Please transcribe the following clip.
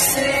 say